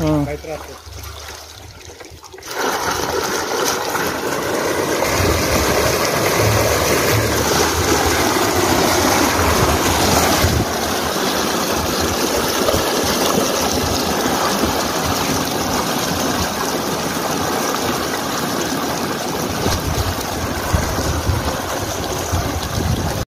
हाँ